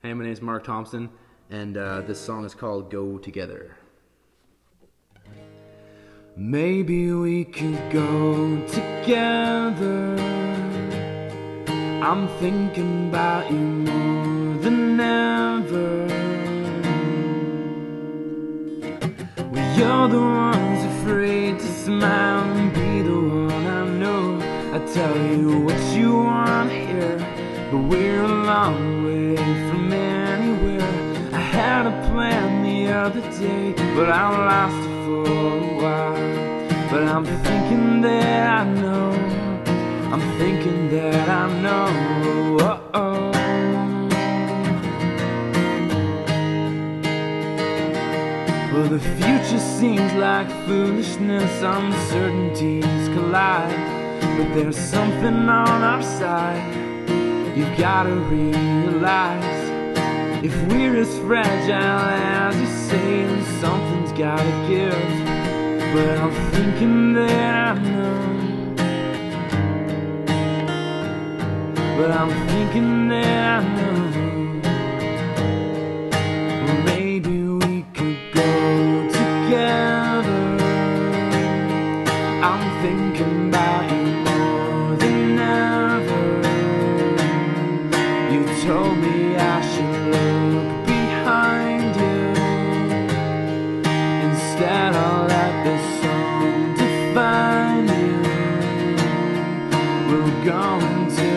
Hey, my name is Mark Thompson, and uh, this song is called Go Together. Maybe we could go together. I'm thinking about you more than ever. We are the ones afraid to smile and be the one I know. I tell you what you want here, but we're a plan the other day, but I lost for a while. But I'm thinking that I know. I'm thinking that I know. Uh-oh. Well, the future seems like foolishness, uncertainties collide. But there's something on our side, you've gotta realize. If we're as fragile as you say, then something's gotta give. But I'm thinking that I know. But I'm thinking that I know. We'll go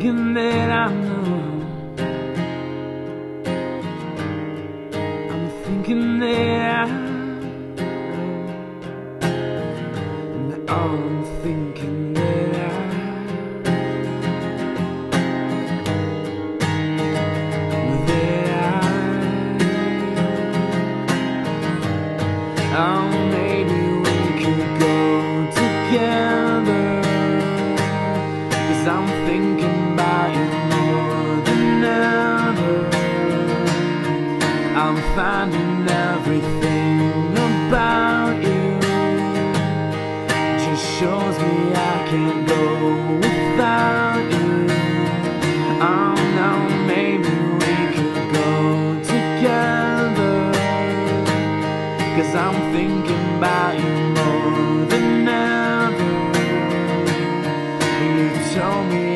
thinking that I know. I'm thinking that I know. I'm thinking finding everything about you just shows me I can't go without you. Oh no, maybe we could go together. Cause I'm thinking about you more than ever. You told me.